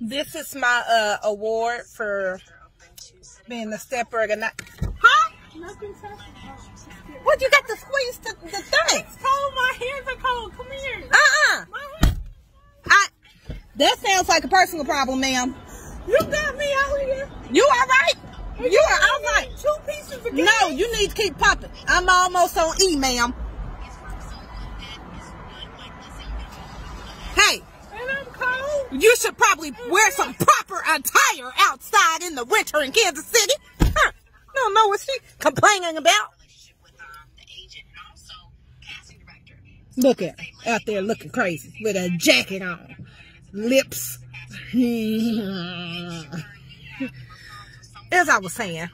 This is my uh, award for being the stepper of the night. Huh? What you got to squeeze the, the thing? Cold, my hands are cold. Come here. Uh-uh. My hands. I, that sounds like a personal problem, ma'am. You got me out here. You all right? You are all right. Two pieces of gas. No, you need to keep popping. I'm almost on E, ma'am. You should probably wear some proper attire outside in the winter in Kansas City. Huh. Don't know what she complaining about. Look at her, out there looking crazy with a jacket on, lips. As I was saying,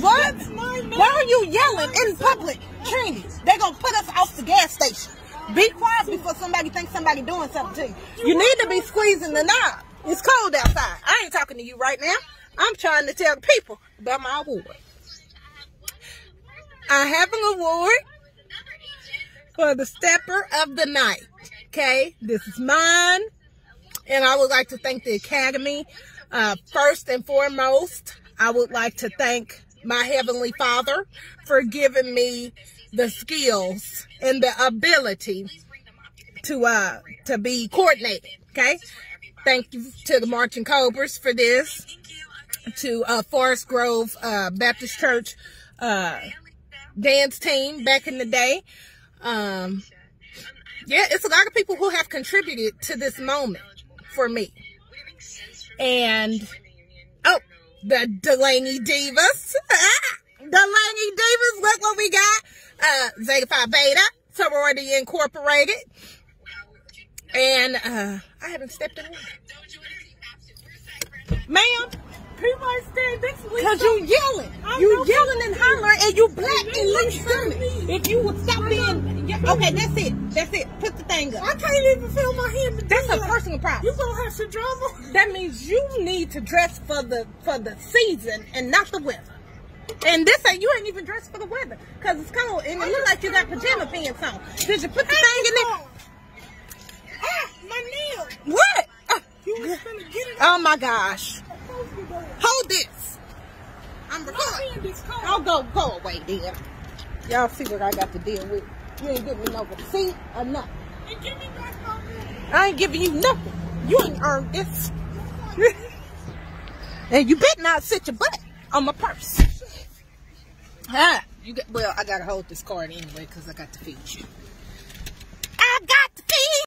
what? Why are you yelling in public, Trini? They're gonna put us off the gas station. Be quiet somebody doing something to you. You need to be squeezing the knob. It's cold outside. I ain't talking to you right now. I'm trying to tell people about my award. I have an award for the stepper of the night. Okay, this is mine. And I would like to thank the Academy. Uh, first and foremost, I would like to thank my Heavenly Father for giving me the skills and the ability to uh to be coordinated. Okay. Thank you to the Marching Cobras for this. To uh, Forest Grove uh, Baptist Church uh, dance team back in the day. Um, yeah, it's a lot of people who have contributed to this moment for me. And oh, the Delaney Divas. Delaney Divas, look what we got. Uh, Zeta Phi Beta, Sorority Incorporated. And uh, I haven't stepped in. Ma'am, People are saying this week. Cause you yelling, I you know. yelling and hollering, and you black and look Listen to stupid. If you would stop being, yeah, okay, that's it, that's it. Put the thing up. I can't even feel my hand. That's a personal problem. You gonna have some drama? That means you need to dress for the for the season and not the weather. And this ain't you ain't even dressed for the weather because it's cold and it look like you got pajama pants on. Did you put the thing in there? Oh my gosh! Hold this. I'm recording. hand is cold. I'll go go away then. Y'all see what I got to deal with. You ain't giving me no receipt or nothing. And give me back my hand. I ain't giving you nothing. You ain't earned this. and you better not sit your butt on my purse. Ah, you got, well, I gotta hold this card anyway because I got to feed you.